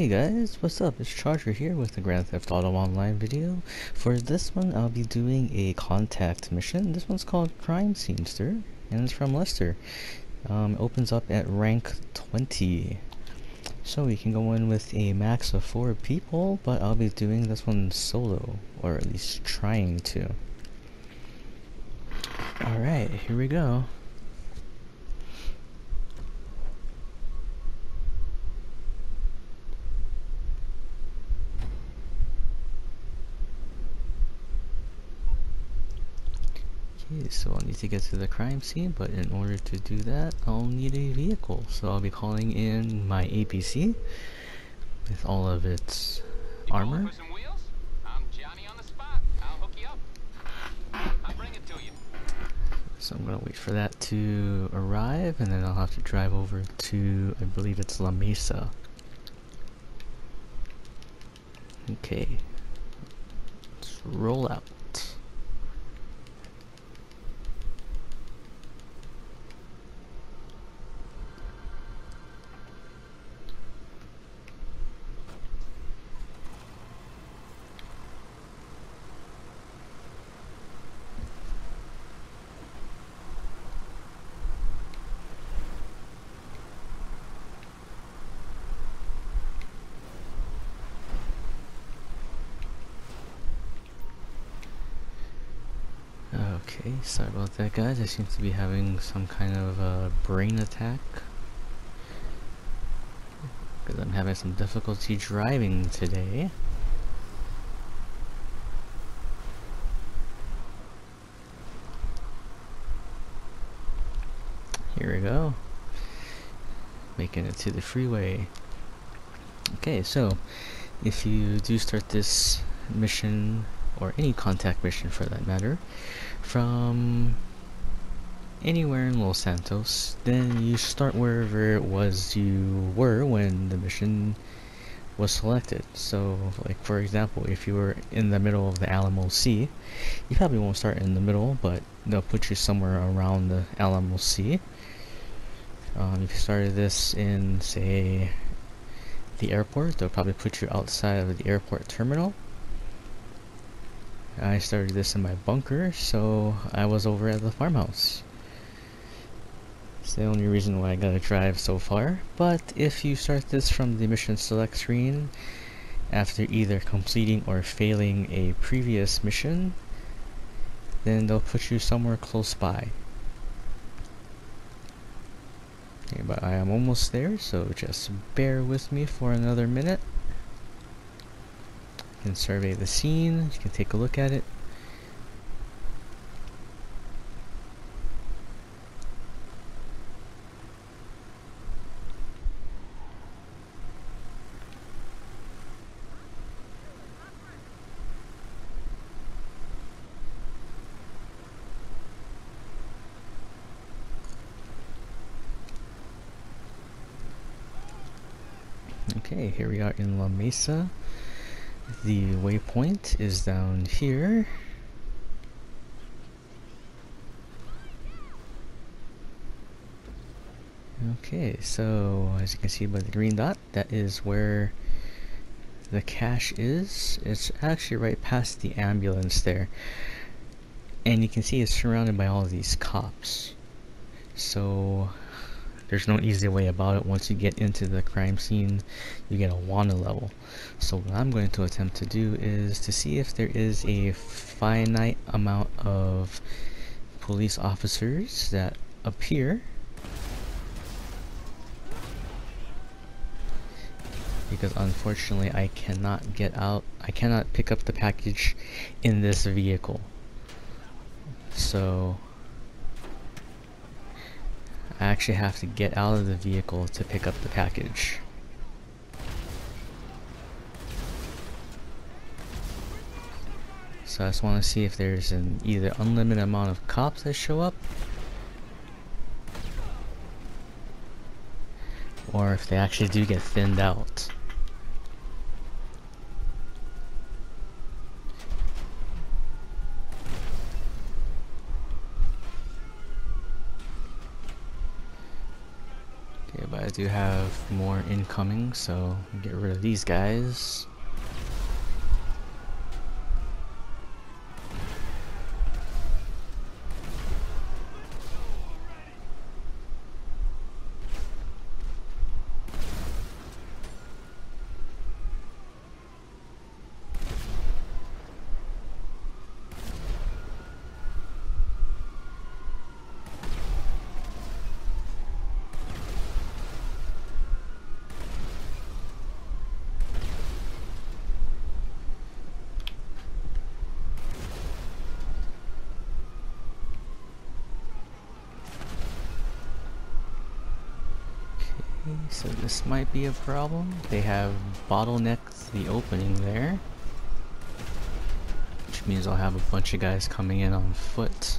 Hey guys, what's up? It's Charger here with the Grand Theft Auto Online video. For this one, I'll be doing a contact mission. This one's called Crime Scenester, and it's from Lester. Um, it opens up at rank 20. So we can go in with a max of 4 people, but I'll be doing this one solo, or at least trying to. Alright, here we go. Okay, so I'll need to get to the crime scene, but in order to do that, I'll need a vehicle. So I'll be calling in my APC with all of its armor. I'll bring it to you. So I'm gonna wait for that to arrive, and then I'll have to drive over to, I believe it's La Mesa. Okay, let's roll out. Okay, sorry about that guys, I seem to be having some kind of a brain attack. Because I'm having some difficulty driving today. Here we go. Making it to the freeway. Okay, so if you do start this mission or any contact mission for that matter, from anywhere in Los Santos, then you start wherever it was you were when the mission was selected. So, like for example, if you were in the middle of the Alamo Sea, you probably won't start in the middle, but they'll put you somewhere around the Alamo Sea. Um, if you started this in, say, the airport, they'll probably put you outside of the airport terminal I started this in my bunker, so I was over at the farmhouse. It's the only reason why I gotta drive so far, but if you start this from the mission select screen, after either completing or failing a previous mission, then they'll put you somewhere close by. Okay, but I am almost there, so just bear with me for another minute. You can survey the scene, you can take a look at it. Okay, here we are in La Mesa. The waypoint is down here. Okay, so as you can see by the green dot, that is where the cash is. It's actually right past the ambulance there. And you can see it's surrounded by all these cops. So there's no easy way about it. Once you get into the crime scene, you get a wanted level. So what I'm going to attempt to do is to see if there is a finite amount of police officers that appear because unfortunately I cannot get out I cannot pick up the package in this vehicle so I actually have to get out of the vehicle to pick up the package. So I just want to see if there's an either unlimited amount of cops that show up or if they actually do get thinned out. Do have more incoming, so get rid of these guys. So this might be a problem. They have bottlenecked the opening there. Which means I'll have a bunch of guys coming in on foot.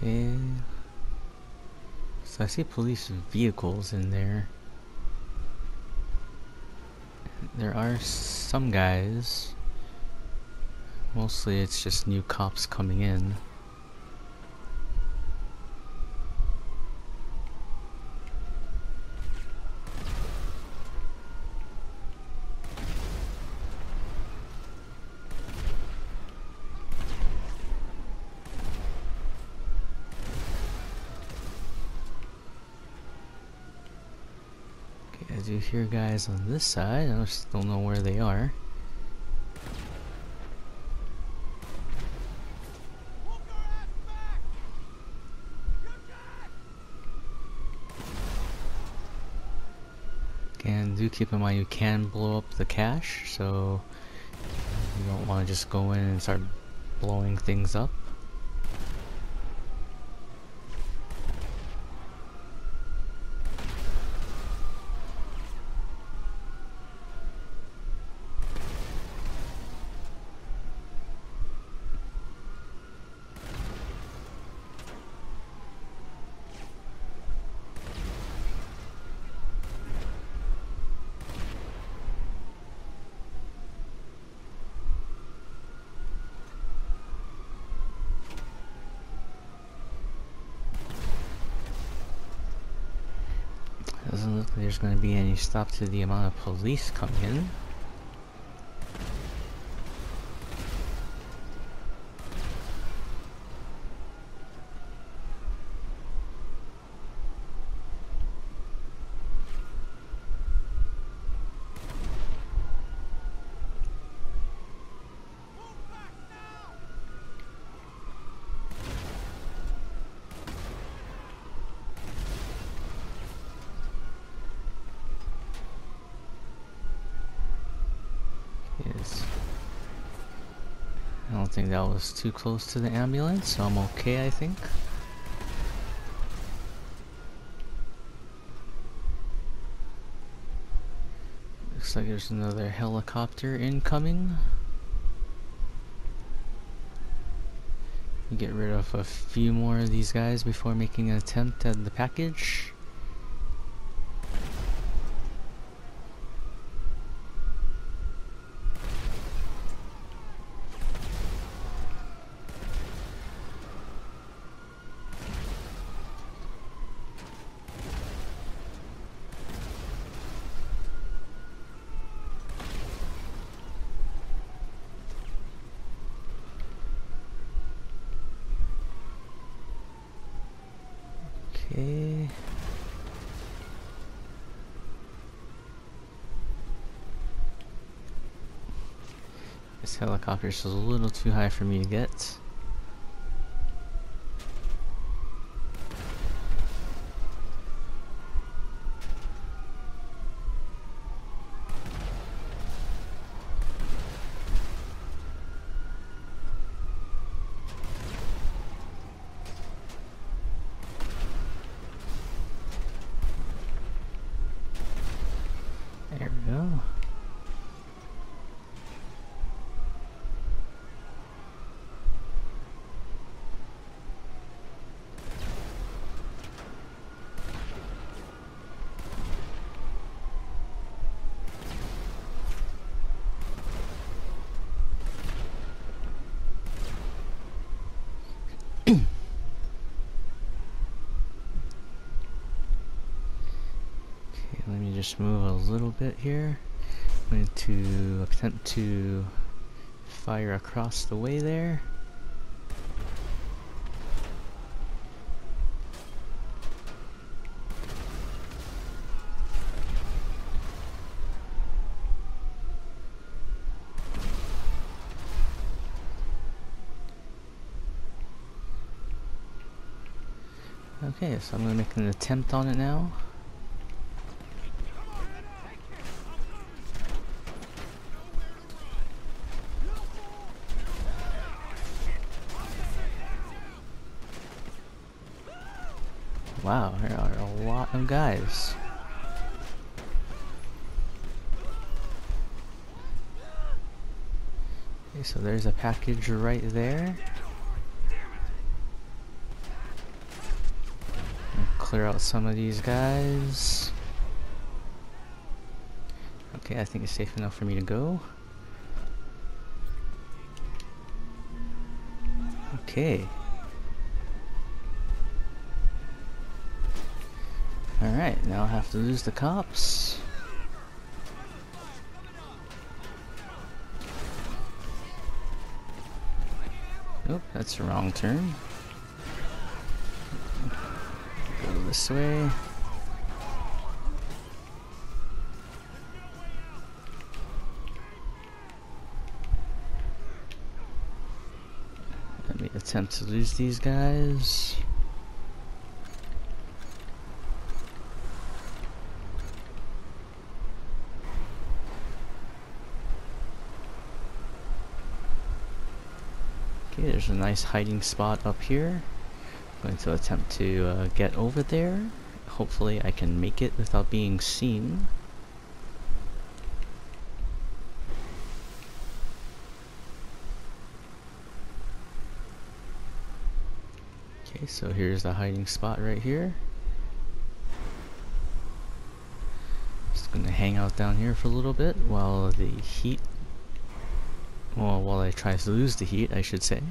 Okay. So I see police vehicles in there. There are some guys. Mostly it's just new cops coming in. Hear guys on this side. I just don't know where they are. And do keep in mind you can blow up the cash, so you don't want to just go in and start blowing things up. Doesn't look like there's going to be any stop to the amount of police coming in. Yes. I don't think that was too close to the ambulance, so I'm okay, I think. Looks like there's another helicopter incoming. Get rid of a few more of these guys before making an attempt at the package. Okay. This helicopter is a little too high for me to get. There we go. Okay, let me just move a little bit here. I'm going to attempt to fire across the way there. Okay, so I'm gonna make an attempt on it now. Wow, there are of guys. Okay, so there's a package right there. clear out some of these guys. Okay, I think it's safe enough for me to go. Okay. Alright, now I have to lose the cops. Oh, that's the wrong turn. Go this way. Let me attempt to lose these guys. There's a nice hiding spot up here I'm going to attempt to uh, get over there. Hopefully I can make it without being seen. Okay, so here's the hiding spot right here. Just gonna hang out down here for a little bit while the heat, well, while I try to lose the heat, I should say.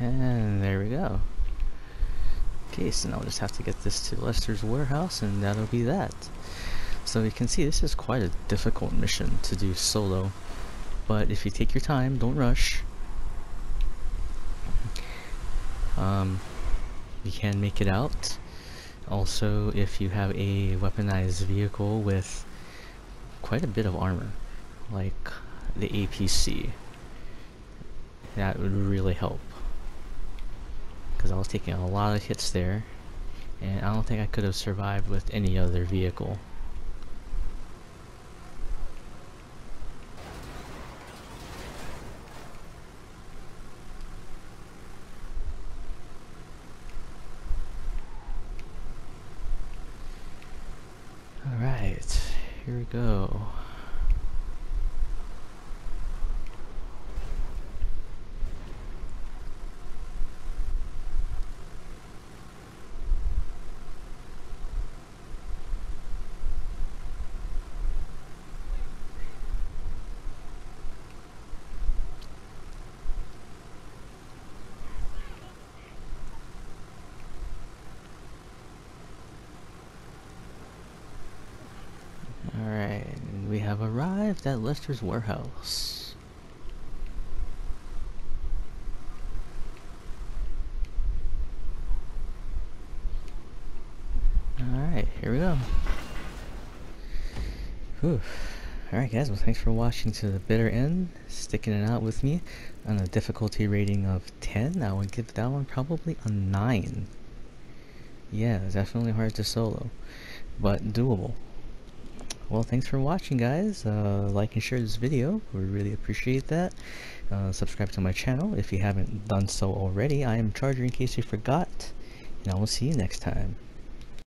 And there we go. Okay, so now we'll just have to get this to Lester's warehouse and that'll be that. So you can see this is quite a difficult mission to do solo. But if you take your time, don't rush. Um, you can make it out. Also, if you have a weaponized vehicle with quite a bit of armor, like the APC, that would really help because I was taking a lot of hits there and I don't think I could have survived with any other vehicle. Alright, here we go. Have arrived at Lester's warehouse. Alright, here we go. Whew. Alright guys, well thanks for watching to the bitter end, sticking it out with me on a difficulty rating of 10. I would give that one probably a 9. Yeah, definitely hard to solo, but doable well thanks for watching guys. Uh, like and share this video. We really appreciate that. Uh, subscribe to my channel if you haven't done so already. I am Charger in case you forgot and I will see you next time